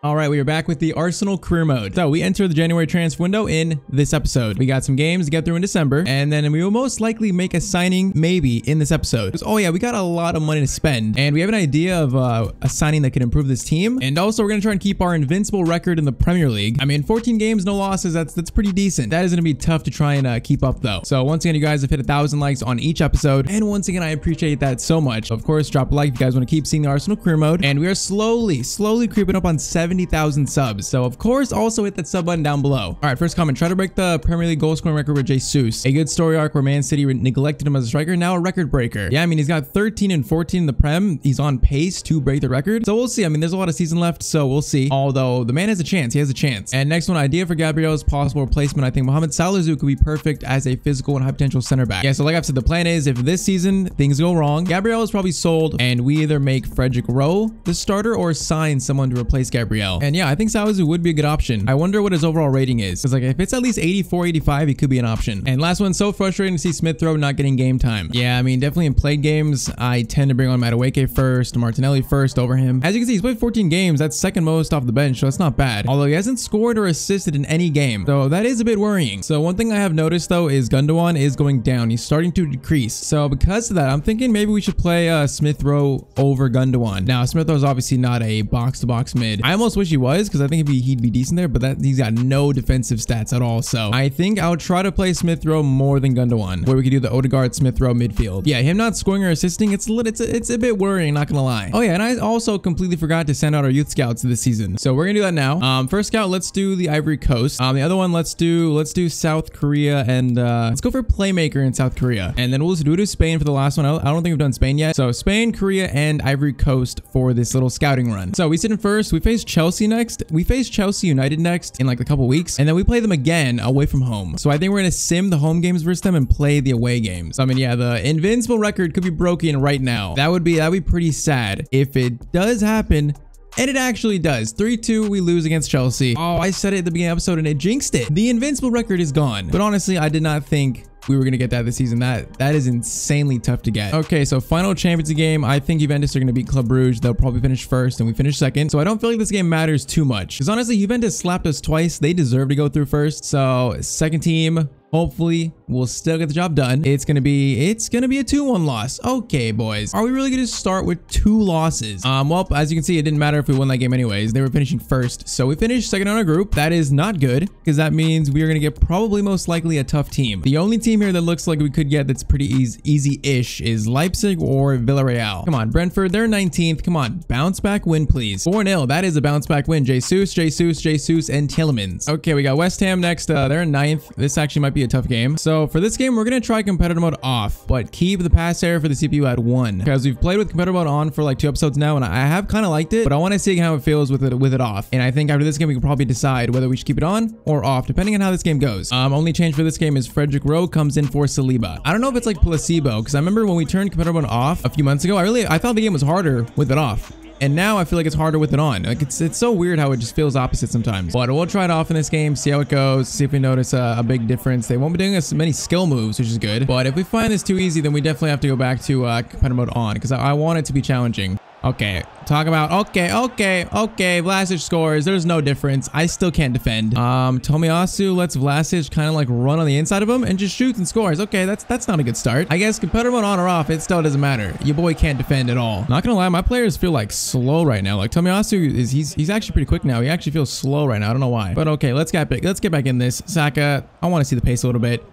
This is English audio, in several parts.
All right, we are back with the Arsenal career mode. So we enter the January transfer window in this episode. We got some games to get through in December, and then we will most likely make a signing maybe in this episode. Oh yeah, we got a lot of money to spend, and we have an idea of uh, a signing that can improve this team. And also, we're gonna try and keep our invincible record in the Premier League. I mean, 14 games, no losses. That's that's pretty decent. That is gonna be tough to try and uh, keep up though. So once again, you guys have hit a thousand likes on each episode, and once again, I appreciate that so much. Of course, drop a like if you guys want to keep seeing the Arsenal career mode. And we are slowly, slowly creeping up on 70,000 subs. So of course, also hit that sub button down below. All right, first comment, try to break the Premier League goal scoring record with Jesus. A good story arc where Man City neglected him as a striker, now a record breaker. Yeah, I mean, he's got 13 and 14 in the Prem. He's on pace to break the record. So we'll see. I mean, there's a lot of season left, so we'll see. Although the man has a chance. He has a chance. And next one, idea for Gabriel's possible replacement. I think Mohamed Salisu could be perfect as a physical and high potential center back. Yeah, so like I've said, the plan is if this season things go wrong, Gabriel is probably sold and we either make Frederick Rowe the starter or sign someone to replace Gabriel. And yeah, I think Salisu would be a good option. I wonder what his overall rating is. It's like if it's at least 84, 85, he could be an option. And last one, so frustrating to see Smith Rowe not getting game time. Yeah, I mean, definitely in played games, I tend to bring on Madueke first, Martinelli first over him. As you can see, he's played 14 games. That's second most off the bench, so that's not bad. Although he hasn't scored or assisted in any game. So that is a bit worrying. So one thing I have noticed though is Gundogan is going down. He's starting to decrease. So because of that, I'm thinking maybe we should play uh, Smith Rowe over Gundogan. Now, Smith Rowe is obviously not a box-to-box -box mid. I almost wish he was because I think he'd be, he'd be decent there, but that he's got no defensive stats at all. So I think I'll try to play Smith Rowe more than Gundogan, where we could do the Odegaard Smith Rowe midfield. Yeah, him not scoring or assisting, it's a little, it's a, it's a bit worrying, not gonna lie. Oh yeah, and I also completely forgot to send out our youth scouts this season. So we're gonna do that now. Um, first scout, let's do the Ivory Coast. Um, the other one, let's do let's do South Korea and uh, let's go for playmaker in South Korea, and then we'll just do to Spain for the last one. I don't think we've done Spain yet. So Spain, Korea, and Ivory Coast for this little scouting run. So we sit in first. We face Chelsea next. We face Chelsea United next in like a couple weeks, and then we play them again away from home. So I think we're going to sim the home games versus them and play the away games. I mean, yeah, the invincible record could be broken right now. That would be, that would be pretty sad. If it does happen, and it actually does. 3-2, we lose against Chelsea. Oh, I said it at the beginning of the episode and it jinxed it. The invincible record is gone. But honestly, I did not think we were going to get that this season. That That is insanely tough to get. Okay, so final Champions game. I think Juventus are going to beat Club Brugge. They'll probably finish first and we finish second. So I don't feel like this game matters too much. Because honestly, Juventus slapped us twice. They deserve to go through first. So second team, Hopefully, we'll still get the job done. It's gonna be, it's gonna be a 2-1 loss. Okay, boys. Are we really gonna start with two losses? Um, well, as you can see, it didn't matter if we won that game anyways. They were finishing first. So we finished second on our group. That is not good, because that means we are gonna get probably most likely a tough team. The only team here that looks like we could get that's pretty easy-ish is Leipzig or Villarreal. Come on, Brentford, they're 19th. Come on, bounce back win, please. 4-0, that is a bounce back win. Jesus, Jesus, Jesus, and Tielemans. Okay, we got West Ham next. Uh, they're 9th. This actually might be a tough game. So for this game, we're going to try competitive mode off, but keep the pass error for the CPU at one because we've played with competitive mode on for like two episodes now and I have kind of liked it, but I want to see how it feels with it with it off. And I think after this game, we can probably decide whether we should keep it on or off, depending on how this game goes. Um, only change for this game is Frederick Rowe comes in for Saliba. I don't know if it's like placebo because I remember when we turned competitive mode off a few months ago, I really, I thought the game was harder with it off. And now I feel like it's harder with it on. Like it's it's so weird how it just feels opposite sometimes. But we'll try it off in this game, see how it goes, see if we notice a, a big difference. They won't be doing as many skill moves, which is good. But if we find this too easy, then we definitely have to go back to uh, competitive mode on because I, I want it to be challenging. Okay, talk about, okay, okay, okay, Vlasic scores. There's no difference. I still can't defend. Um, Tomiyasu lets Vlasic kind of like run on the inside of him and just shoots and scores. Okay, that's that's not a good start. I guess competitor mode on or off, it still doesn't matter. Your boy can't defend at all. Not gonna lie, my players feel like slow right now. Like Tomiyasu is, he's he's actually pretty quick now. He actually feels slow right now. I don't know why. But okay, let's get back, let's get back in this. Saka, I want to see the pace a little bit.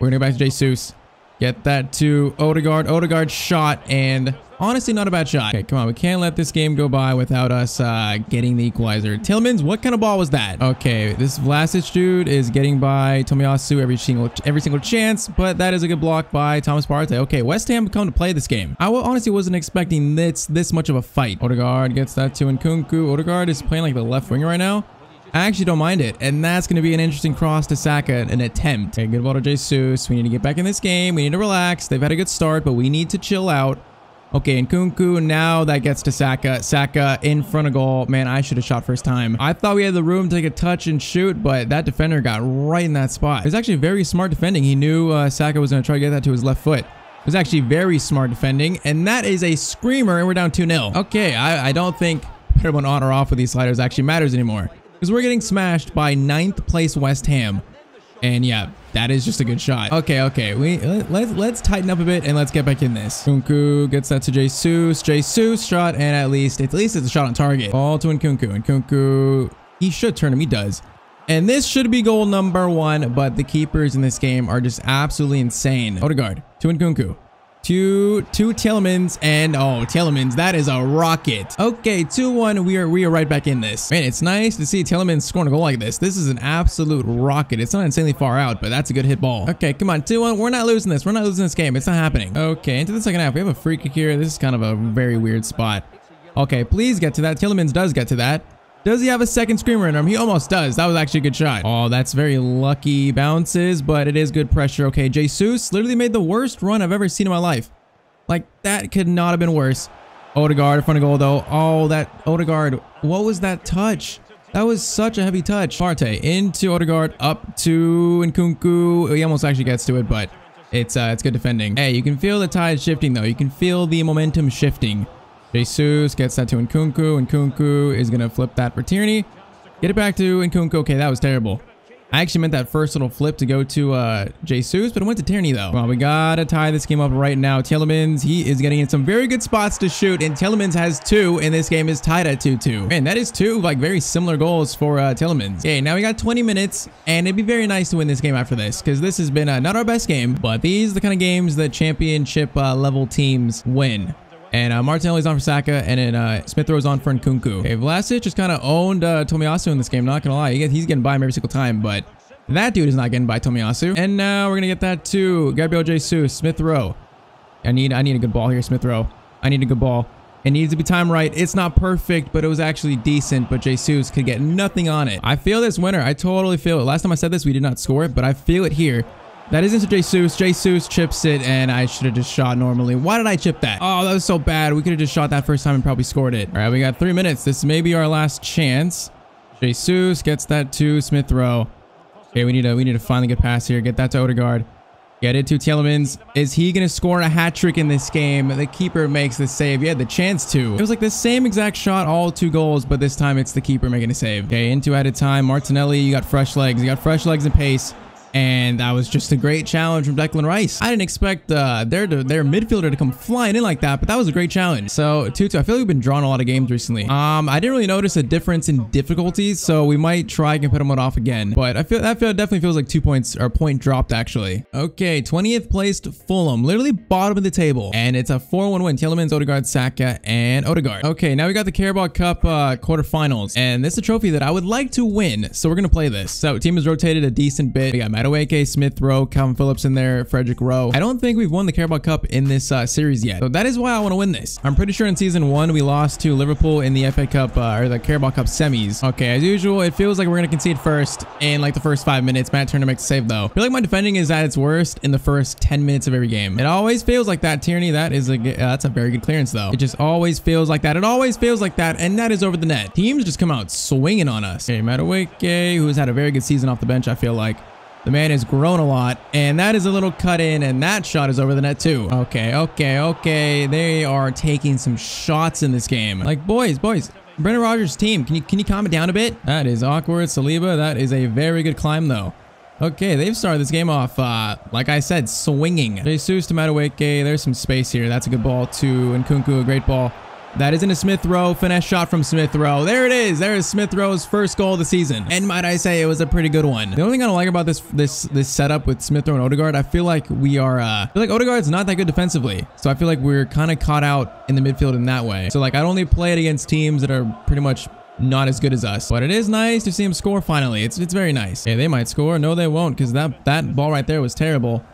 We're gonna go back to Jesus. Get that to Odegaard. Odegaard shot and Honestly, not a bad shot. Okay, come on. We can't let this game go by without us uh, getting the equalizer. Tielemans, what kind of ball was that? Okay, this Vlasic dude is getting by Tomiyasu every single every single chance, but that is a good block by Thomas Partey. Okay, West Ham come to play this game. I honestly wasn't expecting this this much of a fight. Odegaard gets that to Nkunku. Odegaard is playing like the left winger right now. I actually don't mind it. And that's going to be an interesting cross to Saka, an attempt. Okay, good ball to Jesus. We need to get back in this game. We need to relax. They've had a good start, but we need to chill out. Okay, Nkunku, now that gets to Saka. Saka in front of goal. Man, I should have shot first time. I thought we had the room to take a touch and shoot, but that defender got right in that spot. It was actually very smart defending. He knew uh, Saka was going to try to get that to his left foot. It was actually very smart defending, and that is a screamer, and we're down 2-0. Okay, I, I don't think put him on or off with these sliders actually matters anymore. Because we're getting smashed by ninth place West Ham. And yeah, that is just a good shot. Okay, okay. We let's let's tighten up a bit and let's get back in this. Nkunku gets that to Jesus. Jesus shot, and at least at least it's a shot on target. Ball to Nkunku. Nkunku, he should turn him. He does. And this should be goal number one, but the keepers in this game are just absolutely insane. Odegaard to Nkunku. Two, two Tielemans and oh, Tielemans, that is a rocket. Okay, 2-1, we are we are right back in this. Man, it's nice to see Tielemans scoring a goal like this. This is an absolute rocket. It's not insanely far out, but that's a good hit ball. Okay, come on, 2-1. We're not losing this. We're not losing this game. It's not happening. Okay, into the second half. We have a free kick here. This is kind of a very weird spot. Okay, please get to that. Tielemans does get to that. Does he have a second screamer in him? He almost does. That was actually a good shot. Oh, that's very lucky bounces, but it is good pressure. Okay, Jesus literally made the worst run I've ever seen in my life. Like, that could not have been worse. Odegaard in front of goal, though. Oh, that Odegaard. What was that touch? That was such a heavy touch. Partey into Odegaard, up to Nkunku. He almost actually gets to it, but it's uh, it's good defending. Hey, you can feel the tide shifting, though. You can feel the momentum shifting. Jesus gets that to Nkunku. Nkunku is going to flip that for Tierney. Get it back to Nkunku. Okay, that was terrible. I actually meant that first little flip to go to uh, Jesus, but it went to Tierney though. Well, we gotta tie this game up right now. Tielemans, he is getting in some very good spots to shoot, and Tielemans has two, and this game is tied at 2-2. Man, that is two like very similar goals for uh, Tielemans. Okay, now we got 20 minutes, and it'd be very nice to win this game after this, because this has been uh, not our best game, but these are the kind of games that championship uh, level teams win. And uh, Martinelli's on for Saka, and then uh, Smith Rowe's on for Nkunku. Okay, Vlasic just kind of owned uh, Tomiyasu in this game, not gonna lie. He gets, he's getting by him every single time, but that dude is not getting by Tomiyasu. And now we're gonna get that to Gabriel Jesus, Smith Rowe. I need, I need a good ball here, Smith Rowe. I need a good ball. It needs to be timed right. It's not perfect, but it was actually decent. But Jesus could get nothing on it. I feel this winner. I totally feel it. Last time I said this, we did not score it, but I feel it here. That is into Jesus. Jesus chips it, and I should have just shot normally. Why did I chip that? Oh, that was so bad. We could have just shot that first time and probably scored it. All right, we got three minutes. This may be our last chance. Jesus gets that to Smith Rowe. Okay, we need to we need to finally get past here. Get that to Odegaard. Get it to Tielemans. Is he going to score a hat trick in this game? The keeper makes the save. He had the chance to. It was like the same exact shot, all two goals, but this time it's the keeper making a save. Okay, into added time. Martinelli, you got fresh legs. You got fresh legs and pace. And that was just a great challenge from Declan Rice. I didn't expect uh, their their midfielder to come flying in like that, but that was a great challenge. So, Tutu, I feel like we've been drawing a lot of games recently. Um, I didn't really notice a difference in difficulties, so we might try and put them off again. But I feel that feel, definitely feels like two points or point dropped actually. Okay, 20th placed Fulham, literally bottom of the table, and it's a 4-1 win. Tielemans, Odegaard, Saka, and Odegaard. Okay, now we got the Carabao Cup uh, quarterfinals, and this is a trophy that I would like to win, so we're gonna play this. So, team has rotated a decent bit. We got Madueke, Smith Rowe, Calvin Phillips in there, Frederick Rowe. I don't think we've won the Carabao Cup in this uh, series yet. So that is why I want to win this. I'm pretty sure in season one, we lost to Liverpool in the FA Cup uh, or the Carabao Cup semis. Okay, as usual, it feels like we're going to concede first in like the first five minutes. Matt Turner makes a save though. I feel like my defending is at its worst in the first 10 minutes of every game. It always feels like that, Tierney. That is a, uh, that's a very good clearance though. It just always feels like that. It always feels like that. And that is over the net. Teams just come out swinging on us. Okay, Madueke, who's had a very good season off the bench, I feel like. The man has grown a lot, and that is a little cut in, and that shot is over the net too. Okay, okay, okay. They are taking some shots in this game. Like, boys, boys, Brendan Rodgers' team, can you can you calm it down a bit? That is awkward. Saliba, that is a very good climb though. Okay, they've started this game off, uh, like I said, swinging. Jesus to Madueke. There's some space here. That's a good ball to Nkunku, a great ball. That is into Smith Rowe. Finesse shot from Smith Rowe. There it is. There is Smith Rowe's first goal of the season. And might I say, it was a pretty good one. The only thing I don't like about this this this setup with Smith Rowe and Odegaard, I feel like we are, uh, I feel like Odegaard's not that good defensively. So I feel like we're kind of caught out in the midfield in that way. So like, I'd only play it against teams that are pretty much not as good as us. But it is nice to see him score finally. It's, it's very nice. Hey, they might score. No, they won't because that, that ball right there was terrible.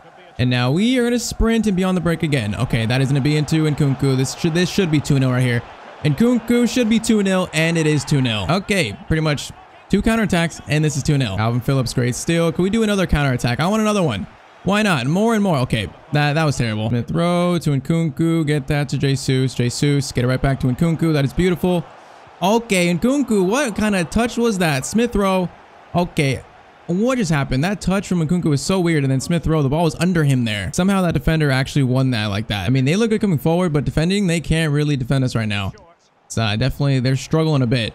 And now we are going to sprint and be on the break again. Okay, that is going to be into Nkunku. This should, this should be 2-0 right here. And Nkunku should be 2-0, and it is 2-0. Okay, pretty much two counterattacks, and this is 2-0. Calvin Phillips, great steal. Can we do another counterattack? I want another one. Why not? More and more. Okay, that, that was terrible. Smith Rowe to Nkunku. Get that to Jesus. Jesus, get it right back to Nkunku. That is beautiful. Okay, Nkunku, what kind of touch was that? Smith Rowe. Okay, what just happened? That touch from Nkunku was so weird, and then Smith Rowe, the ball was under him there. Somehow that defender actually won that like that. I mean, they look good coming forward, but defending, they can't really defend us right now. So uh, definitely, they're struggling a bit.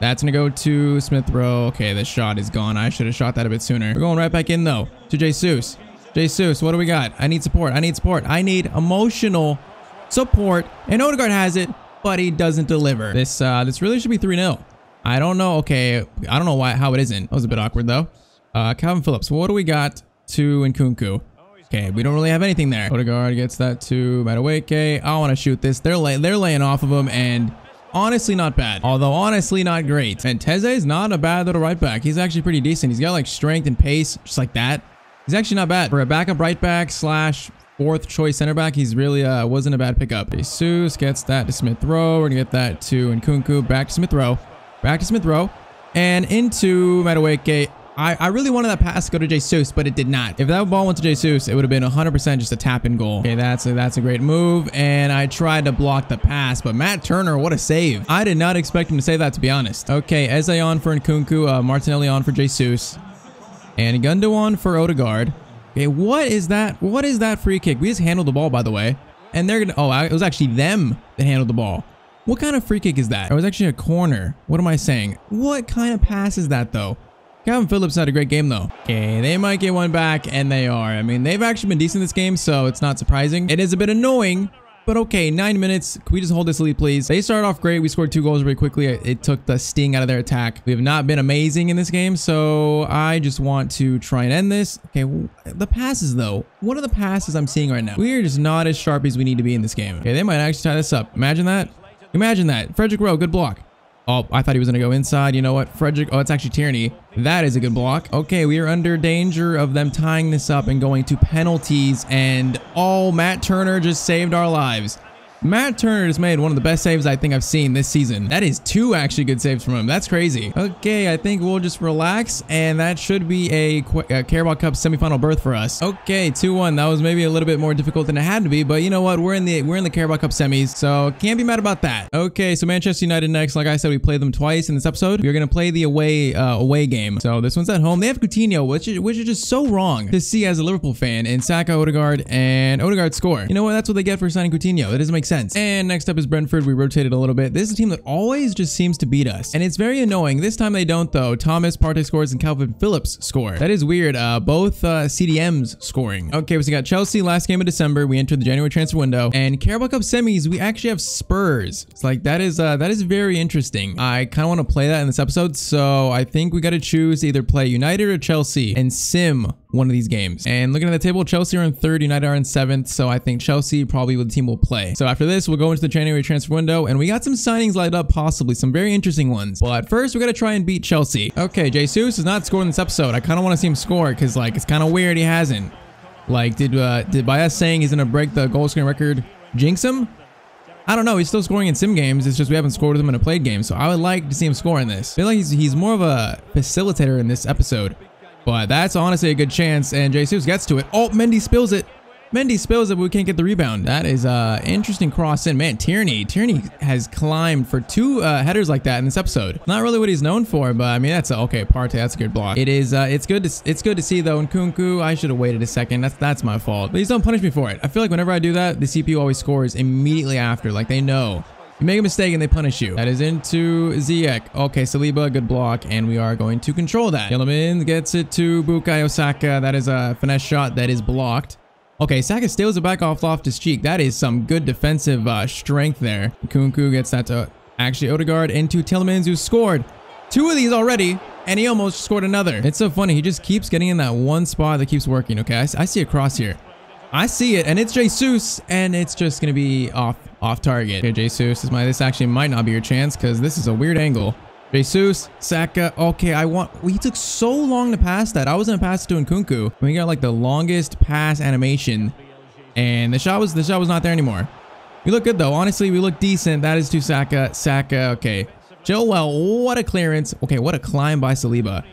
That's going to go to Smith Rowe. Okay, the shot is gone. I should have shot that a bit sooner. We're going right back in, though, to Jesus. Jesus, what do we got? I need support. I need support. I need emotional support. And Odegaard has it, but he doesn't deliver. This uh, this really should be 3-0. I don't know. Okay, I don't know why how it isn't. That was a bit awkward, though. Uh, Calvin Phillips, what do we got to Nkunku? Okay, we don't really have anything there. Odegaard gets that to Madueke. I want to shoot this. They're, lay they're laying off of him, and honestly not bad. Although honestly not great. And Teze is not a bad little right back. He's actually pretty decent. He's got like strength and pace, just like that. He's actually not bad. For a backup right back slash fourth choice center back, he's really uh, wasn't a bad pickup. Jesus gets that to Smith Rowe. We're to get that to Nkunku. Back to Smith Rowe. Back to Smith Rowe. And into Madueke. I, I really wanted that pass to go to Jesus, but it did not. If that ball went to Jesus, it would have been 100% just a tap in goal. Okay, that's a, that's a great move. And I tried to block the pass, but Matt Turner, what a save. I did not expect him to say that, to be honest. Okay, Eze on for Nkunku, uh, Martinelli on for Jesus. And Gundogan for Odegaard. Okay, what is that? What is that free kick? We just handled the ball, by the way. And they're gonna, oh, it was actually them that handled the ball. What kind of free kick is that? It was actually a corner. What am I saying? What kind of pass is that, though? Calvin Phillips had a great game, though. Okay, they might get one back, and they are. I mean, they've actually been decent this game, so it's not surprising. It is a bit annoying, but okay, nine minutes. Can we just hold this lead, please? They started off great. We scored two goals really quickly. It took the sting out of their attack. We have not been amazing in this game, so I just want to try and end this. Okay, the passes, though. What are the passes I'm seeing right now? We are just not as sharp as we need to be in this game. Okay, they might actually tie this up. Imagine that. Imagine that. Frederick Rowe, good block. Oh, I thought he was going to go inside. You know what? Frederick. Oh, it's actually Tierney. That is a good block. Okay, we are under danger of them tying this up and going to penalties. And oh, Matt Turner just saved our lives. Matt Turner has made one of the best saves I think I've seen this season. That is two actually good saves from him. That's crazy. Okay, I think we'll just relax, and that should be a, a Carabao Cup semifinal berth for us. Okay, 2-1. That was maybe a little bit more difficult than it had to be, but you know what? We're in the we're in the Carabao Cup semis, so can't be mad about that. Okay, so Manchester United next. Like I said, we played them twice in this episode. We're gonna play the away uh, away game. So this one's at home. They have Coutinho, which is, which is just so wrong to see as a Liverpool fan. And Saka, Odegaard, and Odegaard score. You know what? That's what they get for signing Coutinho. That doesn't make sense sense. And next up is Brentford. We rotated a little bit. This is a team that always just seems to beat us. And it's very annoying. This time they don't though. Thomas Partey scores and Calvin Phillips score. That is weird. Uh, both uh, CDMs scoring. Okay, so we got Chelsea last game of December. We entered the January transfer window. And Carabao Cup semis, we actually have Spurs. It's like, that is uh, that is very interesting. I kind of want to play that in this episode. So I think we got to choose either play United or Chelsea and sim one of these games. And looking at the table, Chelsea are in third, United are in seventh. So I think Chelsea probably the team will play. So after this, we'll go into the January transfer window and we got some signings lined up, possibly some very interesting ones. But first, we got to try and beat Chelsea. Okay, Jesus is not scoring this episode. I kind of want to see him score because like it's kind of weird he hasn't. Like, did uh, did by us saying he's gonna break the goal scoring record jinx him? I don't know. He's still scoring in sim games. It's just we haven't scored with him in a played game. So I would like to see him score in this. I feel like he's, he's more of a facilitator in this episode. But that's honestly a good chance, and Jesus gets to it. Oh, Mendy spills it. Mendy spills it, but we can't get the rebound. That is uh interesting cross in. Man, Tierney. Tierney has climbed for two uh, headers like that in this episode. Not really what he's known for, but I mean, that's a, okay, Partey, that's a good block. It is, uh, it's good to, it's good to see though. Nkunku, I should have waited a second. That's, that's my fault. Please don't punish me for it. I feel like whenever I do that, the CPU always scores immediately after. Like they know. You make a mistake and they punish you. That is into Ziyech. Okay, Saliba, good block, and we are going to control that. Tielemans gets it to Bukayo Saka. That is a finesse shot that is blocked. Okay, Saka steals it back off Loftus Cheek. That is some good defensive uh, strength there. Nkunku gets that to actually Odegaard into Tielemans, who scored two of these already, and he almost scored another. It's so funny. He just keeps getting in that one spot that keeps working. Okay, I, I see a cross here. I see it, and it's Jesus, and it's just going to be off off target. Okay, Jesus, this, might, this actually might not be your chance because this is a weird angle. Jesus, Saka. Okay, I want. We took so long to pass that. I was gonna pass it to Nkunku. We got like the longest pass animation, and the shot was the shot was not there anymore. We look good though. Honestly, we look decent. That is to Saka. Saka. Okay. Chilwell. What a clearance. Okay, what a climb by Saliba.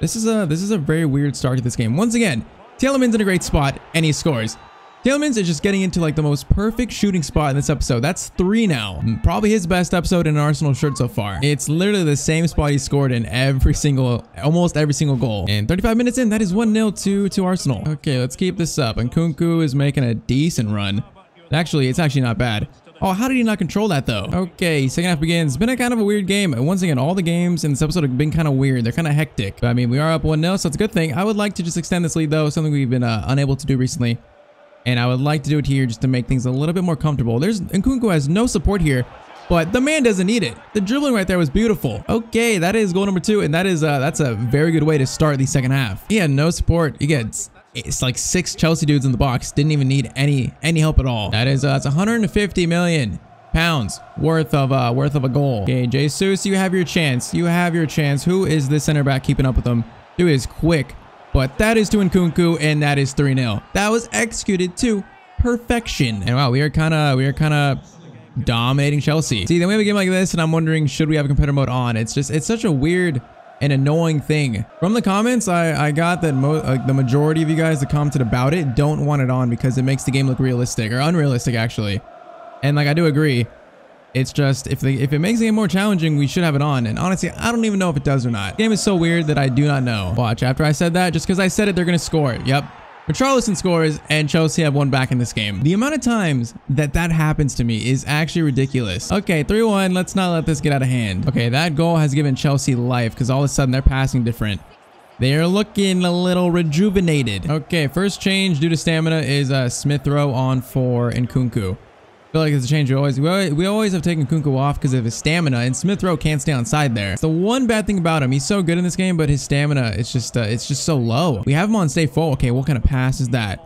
This is a this is a very weird start to this game. Once again, Tielemans in a great spot, and he scores. Tielemans is just getting into like the most perfect shooting spot in this episode. That's three now. Probably his best episode in an Arsenal shirt so far. It's literally the same spot he scored in every single, almost every single goal. And 35 minutes in, that is 1-0 to, to Arsenal. Okay, let's keep this up. Nkunku is making a decent run. Actually, it's actually not bad. Oh, how did he not control that though? Okay, second half begins. It's been a kind of a weird game. And Once again, all the games in this episode have been kind of weird. They're kind of hectic. But I mean, we are up 1-0, so it's a good thing. I would like to just extend this lead though, something we've been uh, unable to do recently. And I would like to do it here just to make things a little bit more comfortable. There's Nkunku has no support here, but the man doesn't need it. The dribbling right there was beautiful. Okay, that is goal number two, and that is uh, that's a very good way to start the second half. He had no support. He gets it's like six Chelsea dudes in the box. Didn't even need any any help at all. That is uh, that's 150 million pounds worth of uh worth of a goal. Okay, Jesus, you have your chance. You have your chance. Who is the center back keeping up with them? Who is quick? But that is to Nkunku, and that is 3-0. That was executed to perfection. And wow, we are kind of we are kind of dominating Chelsea. See, then we have a game like this, and I'm wondering, should we have a competitor mode on? It's just, it's such a weird and annoying thing. From the comments, I, I got that like the majority of you guys that commented about it don't want it on because it makes the game look realistic, or unrealistic, actually. And like, I do agree. It's just, if, the, if it makes the game more challenging, we should have it on. And honestly, I don't even know if it does or not. The game is so weird that I do not know. Watch, after I said that, just because I said it, they're going to score. Yep. Richarlison scores and Chelsea have one back in this game. The amount of times that that happens to me is actually ridiculous. Okay, 3-1. Let's not let this get out of hand. Okay, that goal has given Chelsea life because all of a sudden they're passing different. They are looking a little rejuvenated. Okay, first change due to stamina is uh, Smith Rowe on for Nkunku feel like it's a change we always we always, have taken Nkunku off because of his stamina and Smith Rowe can't stay on side there. It's the one bad thing about him. He's so good in this game, but his stamina it's just uh, it's just so low. We have him on stay forward. Okay, what kind of pass is that?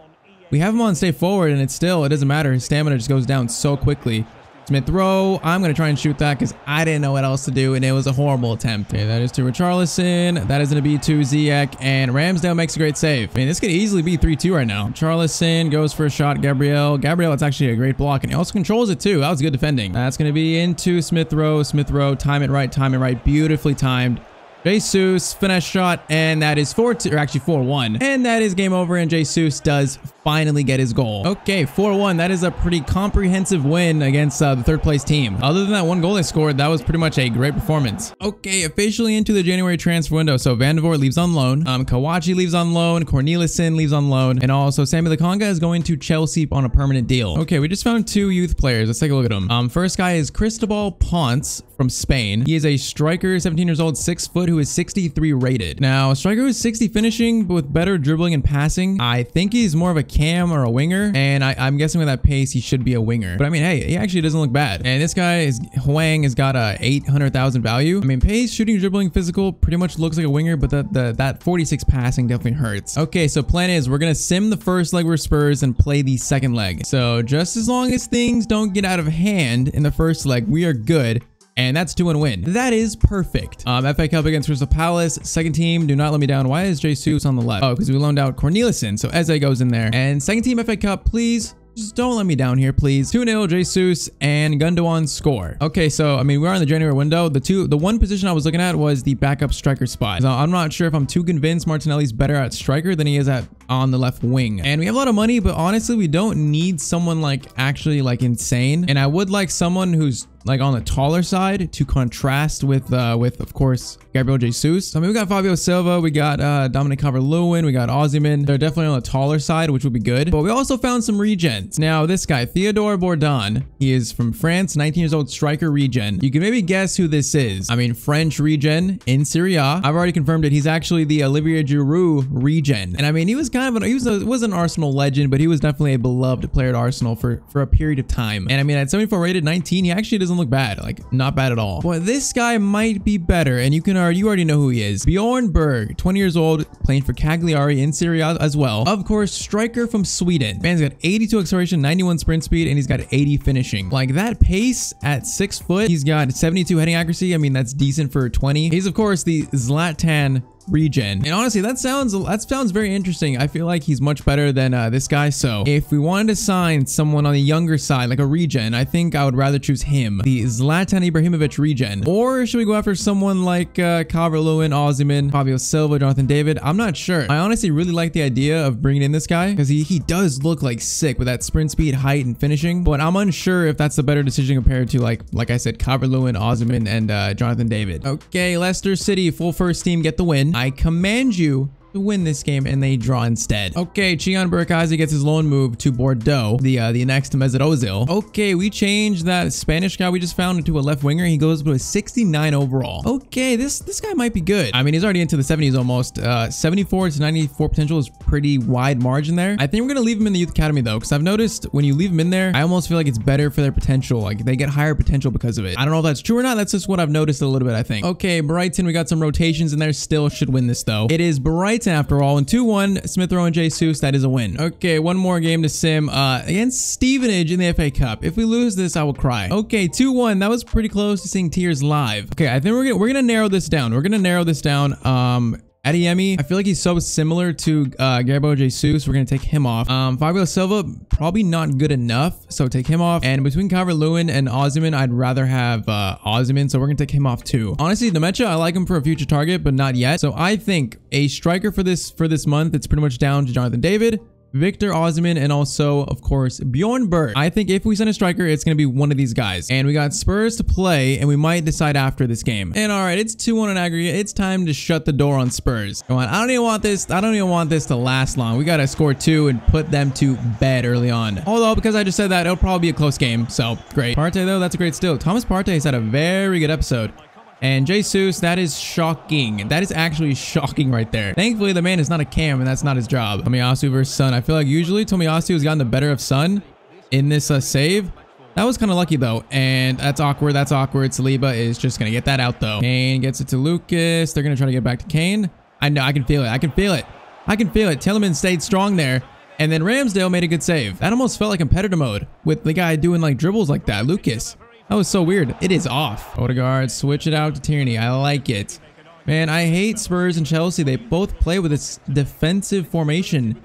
We have him on stay forward and it's still it doesn't matter. His stamina just goes down so quickly. Smith Rowe. I'm going to try and shoot that because I didn't know what else to do, and it was a horrible attempt. Okay, that is to Richarlison. That is going to be to Ziyech, and Ramsdale makes a great save. I mean, this could easily be 3-2 right now. Richarlison goes for a shot. Gabriel. Gabriel, it's actually a great block, and he also controls it too. That was good defending. That's going to be into Smith Rowe. Smith Rowe, time it right, time it right. Beautifully timed. Jesus, finesse shot, and that is 4-2, or actually 4-1. And that is game over, and Jesus does finally get his goal. Okay, 4-1. That is a pretty comprehensive win against uh, the third place team. Other than that one goal they scored, that was pretty much a great performance. Okay, officially into the January transfer window. So Van der Voort leaves on loan. Um, Kawachi leaves on loan. Cornelissen leaves on loan. And also Sambi Lokonga is going to Chelsea on a permanent deal. Okay, we just found two youth players. Let's take a look at them. Um, first guy is Cristobal Ponce from Spain. He is a striker, 17 years old, 6 foot, who is 63 rated. Now, striker who is 60 finishing, but with better dribbling and passing. I think he's more of a cam or a winger, and I, am guessing with that pace, he should be a winger. But I mean, hey, he actually doesn't look bad. And this guy is Huang has got a 800,000 value. I mean, pace, shooting, dribbling, physical, pretty much looks like a winger, but that the, that 46 passing definitely hurts. Okay, so plan is we're gonna sim the first leg with Spurs and play the second leg. So just as long as things don't get out of hand in the first leg, we are good and that's two and win. That is perfect. Um, FA Cup against Crystal Palace. Second team, do not let me down. Why is Jesus on the left? Oh, because we loaned out Cornelissen. So Eze goes in there. And second team FA Cup, please just don't let me down here, please. 2-0, Jesus and Gundogan score. Okay, so, I mean, we are in the January window. The two, the one position I was looking at was the backup striker spot. So I'm not sure if I'm too convinced Martinelli's better at striker than he is at on the left wing. And we have a lot of money, but honestly, we don't need someone like actually like insane. And I would like someone who's like on the taller side to contrast with, uh, with of course, Gabriel Jesus. I mean, we got Fabio Silva, we got uh, Dominic Calvert-Lewin, we got Osimhen. They're definitely on the taller side, which would be good. But we also found some regens. Now, this guy, Theodore Bourdon, he is from France, 19 years old, striker regen. You can maybe guess who this is. I mean, French regen in Serie A. I've already confirmed it. He's actually the Olivier Giroud regen. And I mean, he was kind of an, he was a, was an Arsenal legend, but he was definitely a beloved player at Arsenal for, for a period of time. And I mean, at 74 rated 19, he actually doesn't look bad. Like, not bad at all. But this guy might be better. And you can already, you already know who he is. Bjorn Berg, 20 years old, playing for Cagliari in Serie A as well. Of course, striker from Sweden. Man's got 82 acceleration, 91 sprint speed, and he's got 80 finishing. Like that pace at six foot, he's got 72 heading accuracy. I mean, that's decent for 20. He's of course the Zlatan regen. And honestly, that sounds that sounds very interesting. I feel like he's much better than uh, this guy. So if we wanted to sign someone on the younger side, like a regen, I think I would rather choose him, the Zlatan Ibrahimovic regen. Or should we go after someone like uh, Calvert-Lewin, Osimhen, Fabio Silva, Jonathan David? I'm not sure. I honestly really like the idea of bringing in this guy because he, he does look like sick with that sprint speed, height, and finishing. But I'm unsure if that's the better decision compared to like, like I said, Calvert-Lewin, Osimhen, and uh, Jonathan David. Okay, Leicester City, full first team, get the win. I command you to win this game and they draw instead. Okay, Chion Burkazi gets his loan move to Bordeaux, the uh, the next Mesut Ozil. Okay, we change that Spanish guy we just found into a left winger. He goes to a 69 overall. Okay, this this guy might be good. I mean, he's already into the 70s almost. Uh, 74 to 94 potential is pretty wide margin there. I think we're gonna leave him in the youth academy though, because I've noticed when you leave him in there, I almost feel like it's better for their potential. Like they get higher potential because of it. I don't know if that's true or not. That's just what I've noticed a little bit, I think. Okay, Brighton, we got some rotations in there. Still should win this though. It is Brighton after all. And 2-1, Smith Rowe and Jesus, that is a win. Okay, one more game to sim uh, against Stevenage in the FA Cup. If we lose this, I will cry. Okay, 2-1. That was pretty close to seeing tears live. Okay, I think we're gonna we're gonna narrow this down. We're gonna narrow this down. Um, Adeyemi, I feel like he's so similar to uh, Gabriel Jesus. We're going to take him off. Um, Fabio Silva, probably not good enough. So take him off. And between Calvert-Lewin and Osimhen, I'd rather have uh. So we're going to take him off too. Honestly, Nmecha, I like him for a future target, but not yet. So I think a striker for this for this month, it's pretty much down to Jonathan David. Victor Osimhen, and also, of course, Bjorn Berg. I think if we send a striker, it's going to be one of these guys. And we got Spurs to play, and we might decide after this game. And all right, it's 2-1 in aggregate. It's time to shut the door on Spurs. Come on, I don't even want this. I don't even want this to last long. We got to score two and put them to bed early on. Although, because I just said that, it'll probably be a close game. So, great. Partey, though, that's a great steal. Thomas Partey has had a very good episode. And Jesus, that is shocking. That is actually shocking right there. Thankfully, the man is not a cam, and that's not his job. Tomiyasu versus Son. I feel like usually Tomiyasu has gotten the better of Son in this uh, save. That was kind of lucky, though. And that's awkward. That's awkward. Saliba is just going to get that out, though. Kane gets it to Lucas. They're going to try to get back to Kane. I know. I can feel it. I can feel it. I can feel it. Tielemans stayed strong there. And then Ramsdale made a good save. That almost felt like competitor mode with the guy doing like dribbles like that, Lucas. That was so weird. It is off. Odegaard, switch it out to Tierney. I like it. Man, I hate Spurs and Chelsea. They both play with this defensive formation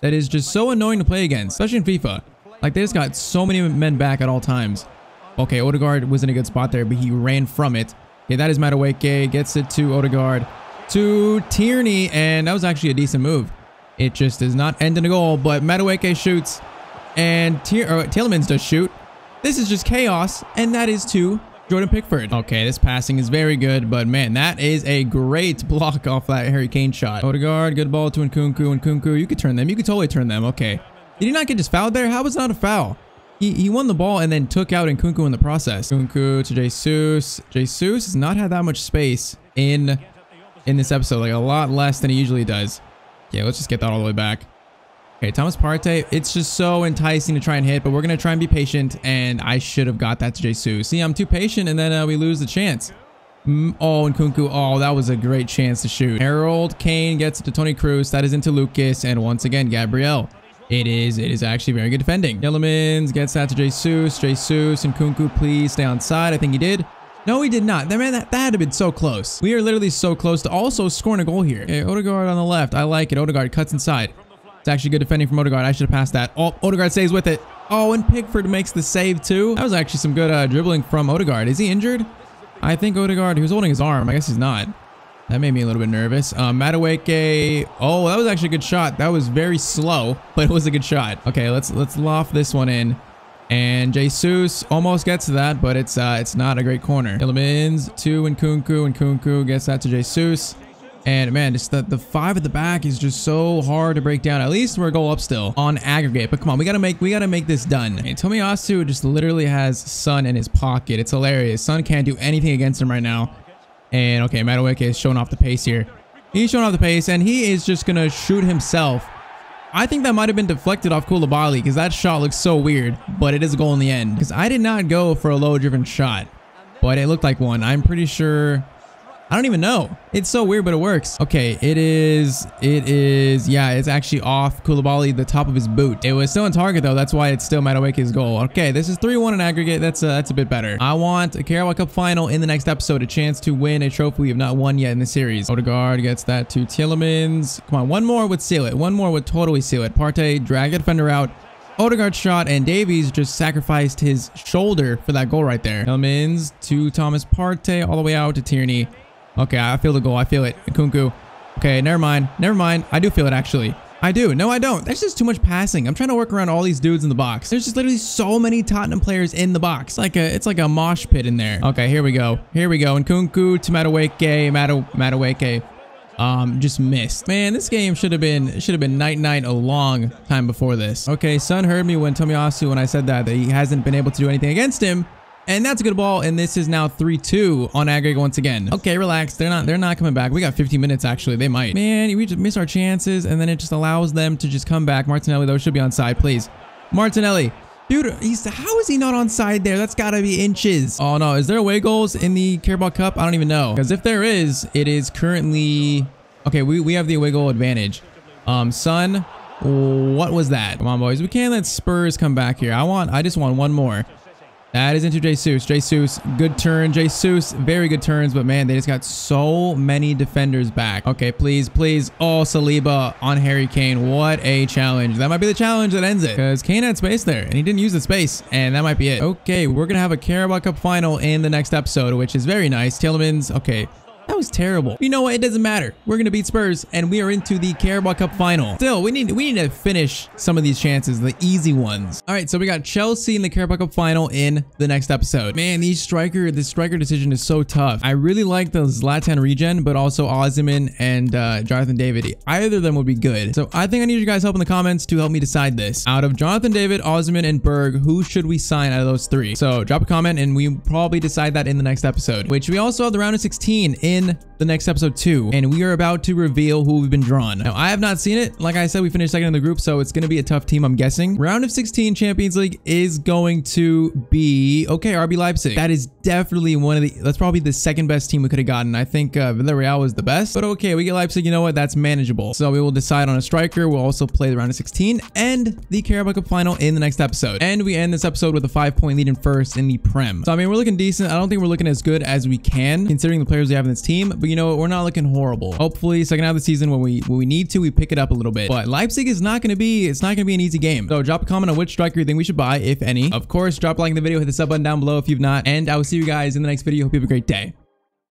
that is just so annoying to play against, especially in FIFA. Like, they just got so many men back at all times. Okay, Odegaard was in a good spot there, but he ran from it. Okay, that is Madueke. Gets it to Odegaard. To Tierney, and that was actually a decent move. It just does not end in a goal, but Madueke shoots, and Tier or, Tielemans does shoot. This is just chaos, and that is to Jordan Pickford. Okay, this passing is very good, but man, that is a great block off that Harry Kane shot. Odegaard, good ball to Nkunku. And Nkunku, you could turn them. You could totally turn them. Okay. Did he not get just fouled there? How was not a foul? He, he won the ball and then took out Nkunku in the process. Nkunku to Jesus. Jesus has not had that much space in in this episode, like a lot less than he usually does. Yeah, let's just get that all the way back. Okay, Thomas Partey, it's just so enticing to try and hit, but we're going to try and be patient, and I should have got that to Jesus. See, I'm too patient, and then uh, we lose the chance. Oh, Nkunku, oh, that was a great chance to shoot. Harold Kane gets it to Tony Cruz. that is into Lucas, and once again, Gabriel. It is, it is actually very good defending. Tielemans gets that to Jesus, Jesus, Nkunku, please stay on side. I think he did. No, he did not. That man, that, that had been so close. We are literally so close to also scoring a goal here. Okay, Odegaard on the left. I like it. Odegaard cuts inside. It's actually good defending from Odegaard. I should have passed that. Oh, Odegaard stays with it. Oh, and Pickford makes the save too. That was actually some good uh, dribbling from Odegaard. Is he injured? I think Odegaard, he was holding his arm. I guess he's not. That made me a little bit nervous. Um. Oh, that was actually a good shot. That was very slow, but it was a good shot. Okay, let's let's loft this one in. And Jesus almost gets to that, but it's uh, it's not a great corner. Tielemans to Nkunku, and Kunku gets that to Jesus. And man, just the, the five at the back is just so hard to break down. At least we're goal up still on aggregate. But come on, we gotta make we gotta make this done. And Tomiyasu just literally has Son in his pocket. It's hilarious. Son can't do anything against him right now. And okay, Madueke is showing off the pace here. He's showing off the pace, and he is just gonna shoot himself. I think that might have been deflected off Koulibaly because that shot looks so weird, but it is a goal in the end. Because I did not go for a low-driven shot, but it looked like one. I'm pretty sure I don't even know. It's so weird, but it works. Okay, it is, it is, yeah, it's actually off Koulibaly, the top of his boot. It was still on target though. That's why it's still Madueke's goal. Okay, this is 3-1 in aggregate. That's, uh, that's a bit better. I want a Carabao Cup final in the next episode, a chance to win a trophy we have not won yet in the series. Odegaard gets that to Tielemans. Come on, one more would seal it. One more would totally seal it. Partey, drag the defender out. Odegaard shot and Davies just sacrificed his shoulder for that goal right there. Tielemans to Thomas Partey all the way out to Tierney. Okay, I feel the goal. I feel it. Nkunku. Okay, never mind. Never mind. I do feel it, actually. I do. No, I don't. There's just too much passing. I'm trying to work around all these dudes in the box. There's just literally so many Tottenham players in the box. Like a, it's like a mosh pit in there. Okay, here we go. Here we go. Nkunku to. Madu, Madueke. um, just missed. Man, this game should have been should have been night night a long time before this. Okay, Son heard me when Tomiyasu when I said that, that he hasn't been able to do anything against him. And that's a good ball, and this is now 3-2 on aggregate once again. Okay, relax. They're not they're not coming back. We got 15 minutes, actually. They might. Man, we just miss our chances, and then it just allows them to just come back. Martinelli, though, should be on side, please. Martinelli. Dude, he's how is he not on side there? That's gotta be inches. Oh no, is there away goals in the Carabao Cup? I don't even know. Because if there is, it is currently... Okay, we, we have the away goal advantage. Um, Son, what was that? Come on, boys. We can't let Spurs come back here. I want, I just want one more. That is into Jesus. Jesus, good turn. Jesus, very good turns, but man, they just got so many defenders back. Okay, please, please. Oh, Saliba on Harry Kane. What a challenge. That might be the challenge that ends it because Kane had space there and he didn't use the space and that might be it. Okay, we're going to have a Carabao Cup final in the next episode, which is very nice. Tielemans, okay. That was terrible. You know what? It doesn't matter. We're going to beat Spurs and we are into the Carabao Cup final. Still, we need we need to finish some of these chances, the easy ones. All right, so we got Chelsea in the Carabao Cup final in the next episode. Man, these striker, this striker decision is so tough. I really like the Zlatan regen, but also Osimhen and uh, Jonathan David. Either of them would be good. So I think I need you guys help in the comments to help me decide this. Out of Jonathan David, Osimhen, and Berg, who should we sign out of those three? So drop a comment and we probably decide that in the next episode, which we also have the round of 16 in in the next episode two, and we are about to reveal who we've been drawn. Now, I have not seen it. Like I said, we finished second in the group, so it's going to be a tough team, I'm guessing. Round of 16 Champions League is going to be, okay, RB Leipzig. That is definitely one of the, that's probably the second best team we could have gotten. I think uh, Villarreal was the best, but okay, we get Leipzig. You know what? That's manageable. So we will decide on a striker. We'll also play the round of 16 and the Carabao Cup final in the next episode. And we end this episode with a five point lead in first in the Prem. So, I mean, we're looking decent. I don't think we're looking as good as we can considering the players we have in this team, but you know what? We're not looking horrible. Hopefully, second half of the season when we when we need to, we pick it up a little bit. But Leipzig is not going to be, it's not going to be an easy game. So drop a comment on which striker you think we should buy, if any. Of course, drop a like in the video, hit the sub button down below if you've not. And I will see you guys in the next video. Hope you have a great day.